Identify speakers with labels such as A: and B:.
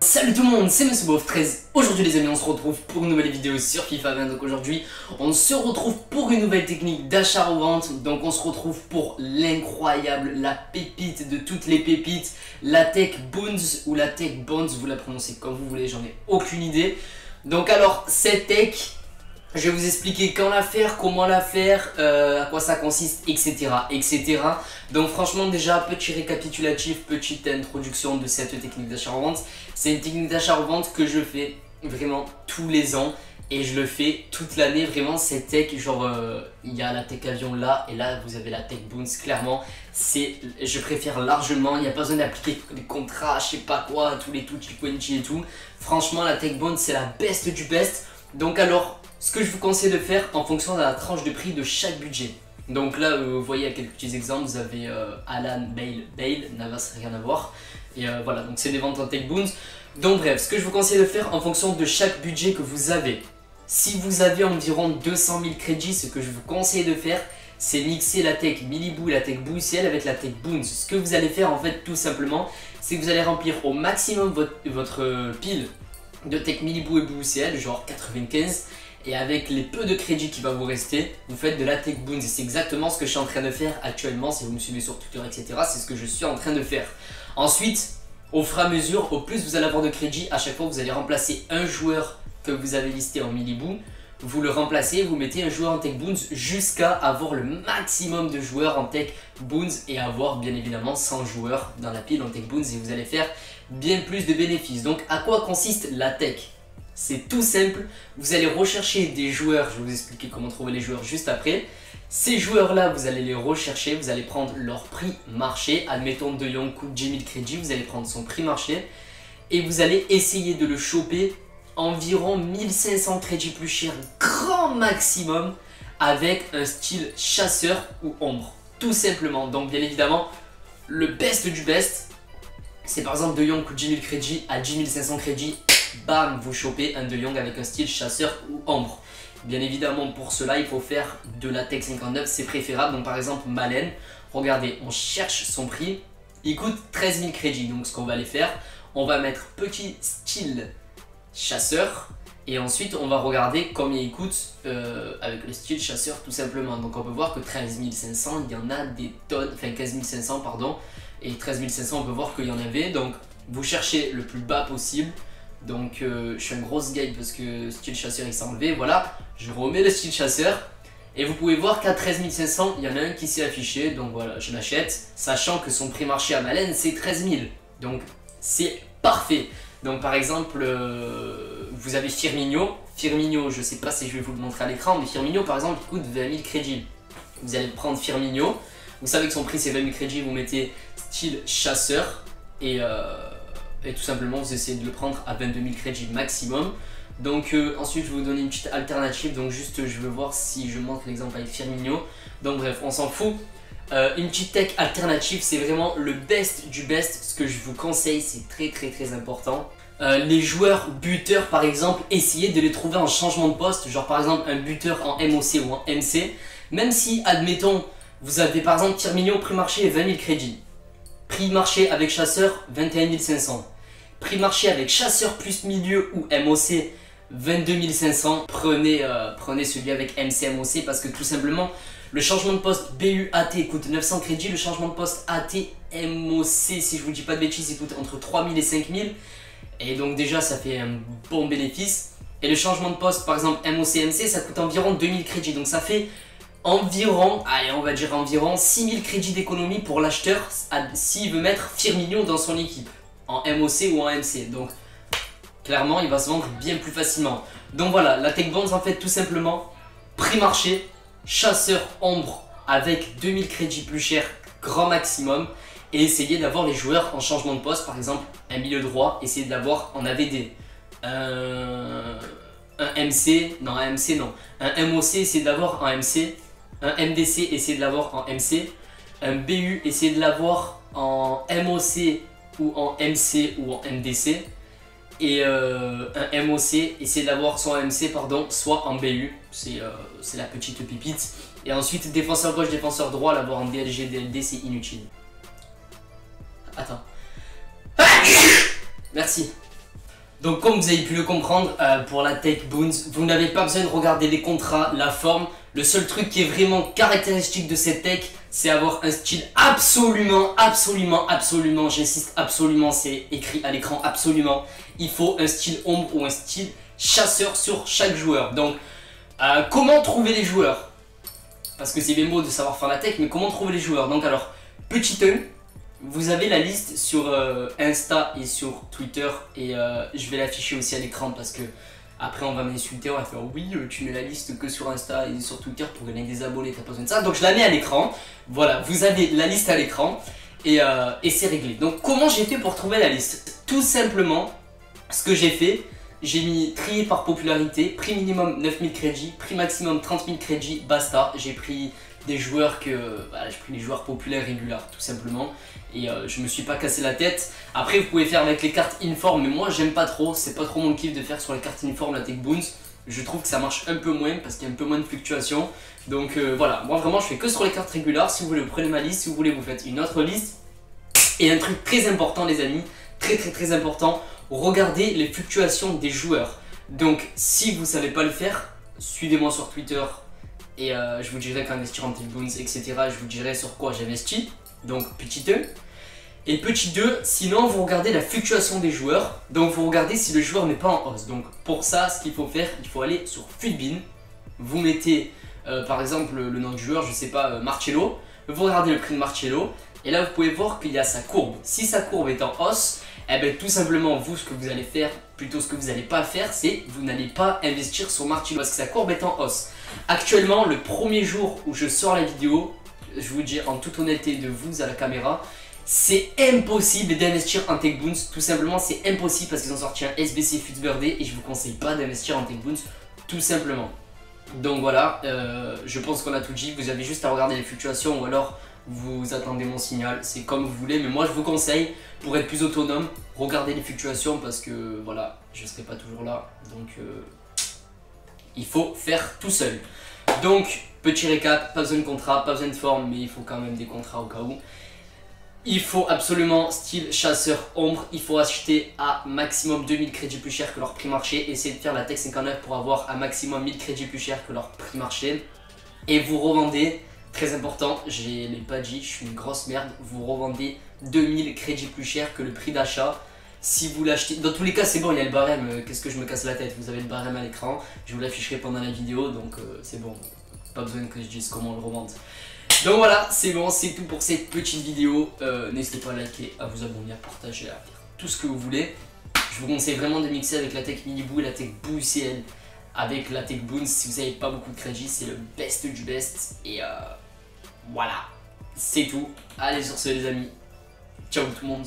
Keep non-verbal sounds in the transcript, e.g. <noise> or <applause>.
A: Salut tout le monde, c'est MonsBof13. Aujourd'hui les amis, on se retrouve pour une nouvelle vidéo sur FIFA 20. Donc aujourd'hui, on se retrouve pour une nouvelle technique d'achat-revente. Donc on se retrouve pour l'incroyable, la pépite de toutes les pépites, la Tech Boons ou la Tech Bonds, vous la prononcez comme vous voulez, j'en ai aucune idée. Donc alors, cette tech, je vais vous expliquer quand la faire, comment la faire, euh, à quoi ça consiste, etc., etc. Donc franchement déjà, petit récapitulatif, petite introduction de cette technique d'achat-revente. C'est une technique d'achat-revente que je fais vraiment tous les ans et je le fais toute l'année vraiment cette tech genre euh, il y a la tech avion là et là vous avez la tech boons clairement c'est je préfère largement il n'y a pas besoin d'appliquer des contrats je sais pas quoi tous les tutti quanti et tout franchement la tech boons c'est la best du best donc alors ce que je vous conseille de faire en fonction de la tranche de prix de chaque budget donc là euh, vous voyez quelques petits exemples vous avez euh, Alan Bale Bale Navas rien à voir et voilà donc c'est des ventes en tech boons donc bref, ce que je vous conseille de faire en fonction de chaque budget que vous avez. Si vous avez environ 200 000 crédits, ce que je vous conseille de faire, c'est mixer la tech Miliboo et la tech Boostiel avec la tech Boons. Ce que vous allez faire en fait tout simplement, c'est que vous allez remplir au maximum votre, pile de tech Miliboo et Boostiel, genre 95. Et avec les peu de crédits qui va vous rester, vous faites de la tech Boons. Et c'est exactement ce que je suis en train de faire actuellement. Si vous me suivez sur Twitter, etc., c'est ce que je suis en train de faire. Ensuite, au fur et à mesure, au plus vous allez avoir de crédit, à chaque fois vous allez remplacer un joueur que vous avez listé en Miliboo, vous le remplacez, vous mettez un joueur en Tech Boons jusqu'à avoir le maximum de joueurs en Tech Boons et avoir bien évidemment 100 joueurs dans la pile en Tech Boons et vous allez faire bien plus de bénéfices. Donc à quoi consiste la tech? C'est tout simple, vous allez rechercher des joueurs, je vais vous expliquer comment trouver les joueurs juste après. Ces joueurs-là, vous allez les rechercher, vous allez prendre leur prix marché. Admettons De Jong coûte 10 000 crédits, vous allez prendre son prix marché. Et vous allez essayer de le choper environ 1500 crédits plus cher, grand maximum, avec un style chasseur ou ombre. Tout simplement. Donc bien évidemment, le best du best, c'est par exemple De Jong coûte 10 000 crédits, à 10 500 crédits, bam, vous chopez un De Jong avec un style chasseur ou ombre. Bien évidemment, pour cela, il faut faire de la Tech 59, c'est préférable. Donc par exemple, Malen, regardez, on cherche son prix, il coûte 13 000 crédits. Donc ce qu'on va aller faire, on va mettre petit style chasseur. Et ensuite, on va regarder combien il coûte euh, avec le style chasseur tout simplement. Donc on peut voir que 13 500, il y en a des tonnes, enfin 15 500 pardon. Et 13 500, on peut voir qu'il y en avait. Donc vous cherchez le plus bas possible. Donc euh, je suis un gros guide parce que style chasseur il s'est enlevé. Voilà, je remets le style chasseur. Et vous pouvez voir qu'à 13 500, il y en a un qui s'est affiché. Donc voilà, je l'achète. Sachant que son prix marché à Malène, c'est 13 000. Donc c'est parfait. Donc par exemple, euh, vous avez Firmino. Firmino, je sais pas si je vais vous le montrer à l'écran, mais Firmino par exemple, il coûte 20 000 crédits. Vous allez prendre Firmino. Vous savez que son prix c'est 20 000 crédits, vous mettez style chasseur. Et... Euh, et tout simplement vous essayez de le prendre à 22 000 crédits maximum. Donc euh, ensuite je vais vous donner une petite alternative, donc juste je veux voir si je montre l'exemple avec Firmino. Donc bref, on s'en fout. Euh, une petite tech alternative, c'est vraiment le best du best. Ce que je vous conseille, c'est très très très important. Euh, les joueurs buteurs par exemple, essayez de les trouver en changement de poste, genre par exemple un buteur en MOC ou en MC. Même si, admettons, vous avez par exemple Firmino prix marché 20 000 crédits. Prix marché avec chasseur, 21 500. Prix marché avec chasseur plus milieu ou MOC, 22 500. Prenez, euh, prenez celui avec MC-MOC parce que tout simplement, le changement de poste BU-AT coûte 900 crédits. Le changement de poste AT-MOC, si je vous dis pas de bêtises, il coûte entre 3000 et 5000. Et donc déjà, ça fait un bon bénéfice. Et le changement de poste, par exemple MOC-MC, ça coûte environ 2000 crédits. Donc ça fait environ, allez, on va dire environ 6000 crédits d'économie pour l'acheteur s'il veut mettre Firmino dans son équipe, en MOC ou en MC. Donc, clairement, il va se vendre bien plus facilement. Donc voilà, la Tech Bonds, en fait, tout simplement, prix marché, chasseur ombre avec 2000 crédits plus cher, grand maximum, et essayer d'avoir les joueurs en changement de poste, par exemple, un milieu droit, essayer de l'avoir en AVD. un MC, non, un MC, non. Un MOC, essayer d'avoir un MC un MDC, essayez de l'avoir en MC. Un BU, essayez de l'avoir en MOC ou en MC ou en MDC. et euh, un MOC, et c'est d'avoir soit en MC, pardon, soit en BU, c'est euh, c'est la petite pépite. Et ensuite, défenseur gauche, défenseur droit, l'avoir en DLG, DLD, c'est inutile. Attends. <coughs> Merci. Donc comme vous avez pu le comprendre, euh, pour la Tech Boons, vous n'avez pas besoin de regarder les contrats, la forme. Le seul truc qui est vraiment caractéristique de cette tech, c'est avoir un style absolument, absolument, absolument, j'insiste absolument, c'est écrit à l'écran absolument. Il faut un style ombre ou un style chasseur sur chaque joueur. Donc, euh, comment trouver les joueurs? Parce que c'est bien beau de savoir faire la tech, mais comment trouver les joueurs? Donc alors, petit 1, vous avez la liste sur euh, Insta et sur Twitter et euh, je vais l'afficher aussi à l'écran parce que après on va m'insulter, on va faire oui euh, tu mets la liste que sur Insta et sur Twitter pour gagner des abonnés, t'as pas besoin de ça. Donc je la mets à l'écran, voilà, vous avez la liste à l'écran et, et c'est réglé. Donc comment j'ai fait pour trouver la liste? Tout simplement, ce que j'ai fait, j'ai mis trier par popularité, prix minimum 9000 crédits, prix maximum 30 000 crédits, basta. J'ai pris des joueurs que. Voilà, j'ai pris les joueurs populaires réguliers, tout simplement. Et euh, je me suis pas cassé la tête. Après, vous pouvez faire avec les cartes inform, mais moi j'aime pas trop. C'est pas trop mon kiff de faire sur les cartes inform la Tech Boons. Je trouve que ça marche un peu moins parce qu'il y a un peu moins de fluctuations. Donc euh, voilà, moi vraiment je fais que sur les cartes régulières. Si vous voulez, vous prenez ma liste. Si vous voulez, vous faites une autre liste. Et un truc très important, les amis, très très très important, regardez les fluctuations des joueurs. Donc si vous savez pas le faire, suivez-moi sur Twitter et euh, je vous dirai quand investir en Boons, etc. Je vous dirai sur quoi j'investis. Donc petit 1. Et petit 2, sinon vous regardez la fluctuation des joueurs. Donc vous regardez si le joueur n'est pas en hausse. Donc pour ça, ce qu'il faut faire, il faut aller sur Futbin. Vous mettez euh, par exemple le nom du joueur, je sais pas, euh, Marcello. Vous regardez le prix de Marcello. Et là vous pouvez voir qu'il y a sa courbe. Si sa courbe est en hausse, eh bien tout simplement vous ce que vous allez faire, plutôt ce que vous n'allez pas faire, c'est vous n'allez pas investir sur Marcello parce que sa courbe est en hausse. Actuellement, le premier jour où je sors la vidéo, je vous dis en toute honnêteté de vous à la caméra, c'est impossible d'investir en Tech Boons. Tout simplement, c'est impossible parce qu'ils ont sorti un SBC Futsbird et je vous conseille pas d'investir en Tech Boons, tout simplement. Donc voilà, euh, je pense qu'on a tout dit. Vous avez juste à regarder les fluctuations ou alors vous attendez mon signal. C'est comme vous voulez, mais moi je vous conseille pour être plus autonome, regardez les fluctuations parce que voilà, je serai pas toujours là. Donc euh, il faut faire tout seul. Donc, petit récap, pas besoin de contrat, pas besoin de forme, mais il faut quand même des contrats au cas où. Il faut absolument style chasseur ombre, il faut acheter à maximum 2000 crédits plus cher que leur prix marché, essayez de faire la Tech 59 pour avoir à maximum 1000 crédits plus cher que leur prix marché. Et vous revendez, très important, j'ai l'ai pas dit, je suis une grosse merde, vous revendez 2000 crédits plus cher que le prix d'achat. Si vous l'achetez, dans tous les cas c'est bon, il y a le barème, euh, qu'est-ce que je me casse la tête, vous avez le barème à l'écran, je vous l'afficherai pendant la vidéo, donc euh, c'est bon, pas besoin que je dise comment on le revende. Donc voilà, c'est bon, c'est tout pour cette petite vidéo, euh, n'hésitez pas à liker, à vous abonner, à partager, à faire tout ce que vous voulez. Je vous conseille vraiment de mixer avec la tech Miniboo et la tech Boo UCL, avec la tech Boons, si vous n'avez pas beaucoup de crédit, c'est le best du best, et voilà, c'est tout. Allez sur ce les amis, ciao tout le monde